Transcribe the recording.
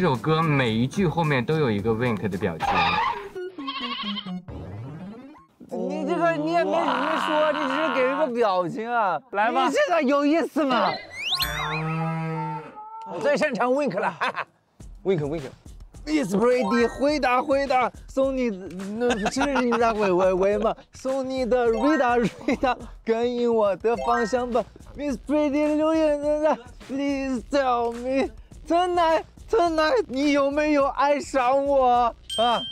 这首歌每一句后面都有一个 wink 的表情。你这个你也没没说，你只是给一个表情啊。来吧你这个有意思吗？我最擅长 wink 了哈哈，wink wink。Miss Pretty，回答回答，送你那是你的喂喂喂吗？送你的 Rita Rita，感应我的方向吧。Miss Pretty，留言在在，Please tell me tonight tonight，你有没有爱上我啊？